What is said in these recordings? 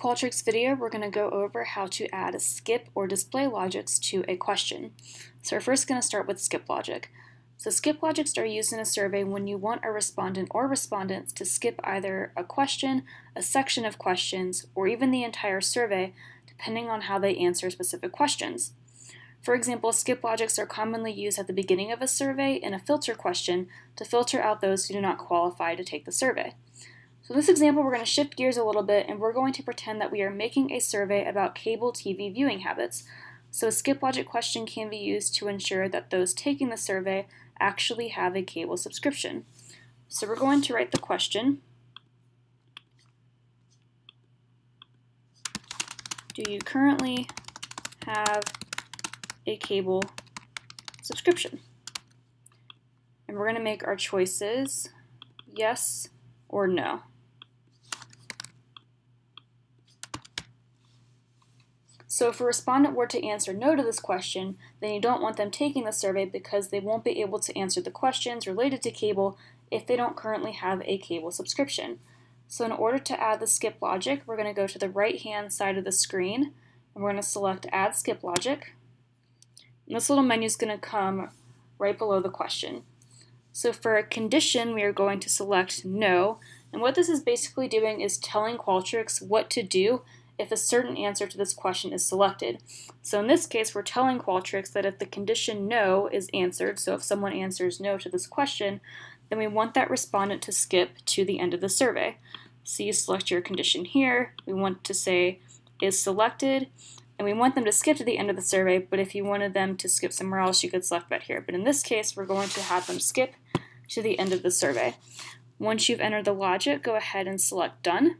Qualtrics video, we're going to go over how to add a skip or display logics to a question. So we're first going to start with skip logic. So skip logics are used in a survey when you want a respondent or respondents to skip either a question, a section of questions, or even the entire survey, depending on how they answer specific questions. For example, skip logics are commonly used at the beginning of a survey in a filter question to filter out those who do not qualify to take the survey. So in this example, we're going to shift gears a little bit and we're going to pretend that we are making a survey about cable TV viewing habits. So a skip logic question can be used to ensure that those taking the survey actually have a cable subscription. So we're going to write the question. Do you currently have a cable subscription? And we're going to make our choices yes or no. So if a respondent were to answer no to this question, then you don't want them taking the survey because they won't be able to answer the questions related to cable if they don't currently have a cable subscription. So in order to add the skip logic, we're going to go to the right hand side of the screen and we're going to select add skip logic. And this little menu is going to come right below the question. So for a condition, we are going to select no. And what this is basically doing is telling Qualtrics what to do if a certain answer to this question is selected. So in this case, we're telling Qualtrics that if the condition no is answered, so if someone answers no to this question, then we want that respondent to skip to the end of the survey. So you select your condition here, we want to say is selected, and we want them to skip to the end of the survey, but if you wanted them to skip somewhere else, you could select that here. But in this case, we're going to have them skip to the end of the survey. Once you've entered the logic, go ahead and select Done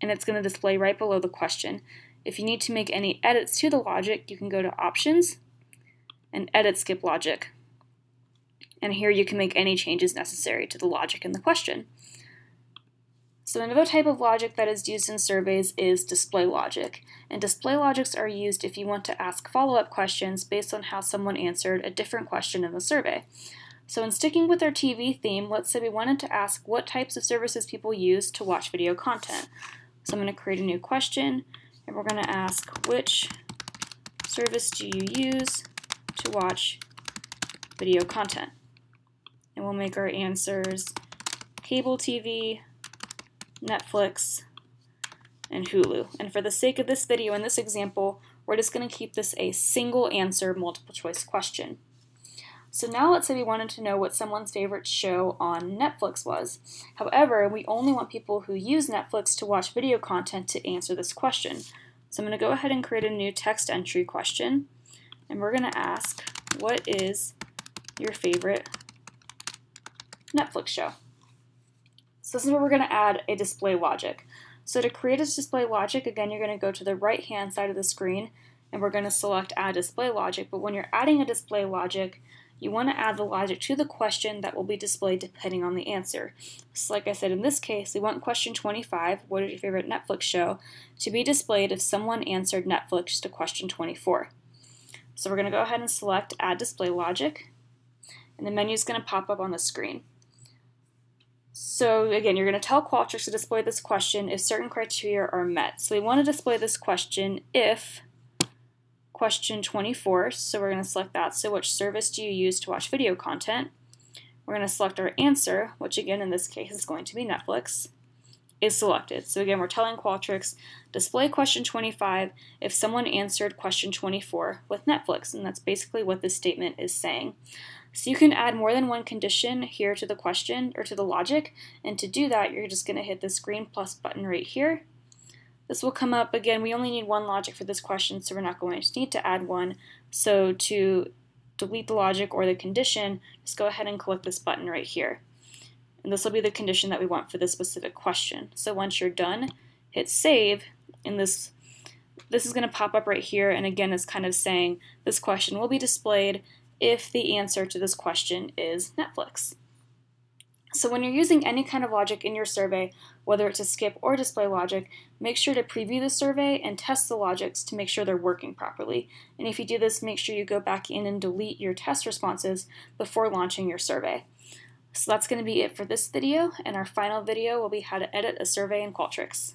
and it's going to display right below the question. If you need to make any edits to the logic, you can go to Options and Edit Skip Logic. And here you can make any changes necessary to the logic in the question. So another type of logic that is used in surveys is display logic. And display logics are used if you want to ask follow-up questions based on how someone answered a different question in the survey. So in sticking with our TV theme, let's say we wanted to ask what types of services people use to watch video content. So I'm going to create a new question, and we're going to ask which service do you use to watch video content? And we'll make our answers cable TV, Netflix, and Hulu. And for the sake of this video and this example, we're just going to keep this a single answer multiple choice question. So now let's say we wanted to know what someone's favorite show on Netflix was. However, we only want people who use Netflix to watch video content to answer this question. So I'm going to go ahead and create a new text entry question. And we're going to ask, what is your favorite Netflix show? So this is where we're going to add a display logic. So to create a display logic, again, you're going to go to the right-hand side of the screen, and we're going to select Add Display Logic. But when you're adding a display logic, you want to add the logic to the question that will be displayed depending on the answer. So like I said, in this case, we want question 25, what is your favorite Netflix show, to be displayed if someone answered Netflix to question 24. So we're going to go ahead and select Add Display Logic, and the menu is going to pop up on the screen. So again, you're going to tell Qualtrics to display this question if certain criteria are met. So we want to display this question if question 24, so we're going to select that. So which service do you use to watch video content? We're going to select our answer, which again in this case is going to be Netflix, is selected. So again, we're telling Qualtrics, display question 25 if someone answered question 24 with Netflix, and that's basically what this statement is saying. So you can add more than one condition here to the question or to the logic, and to do that, you're just going to hit this green plus button right here, this will come up again. We only need one logic for this question, so we're not going to need to add one. So to delete the logic or the condition, just go ahead and click this button right here. And this will be the condition that we want for this specific question. So once you're done, hit save, and this this is going to pop up right here, and again, it's kind of saying this question will be displayed if the answer to this question is Netflix. So when you're using any kind of logic in your survey, whether it's a skip or display logic, make sure to preview the survey and test the logics to make sure they're working properly. And if you do this, make sure you go back in and delete your test responses before launching your survey. So that's going to be it for this video, and our final video will be how to edit a survey in Qualtrics.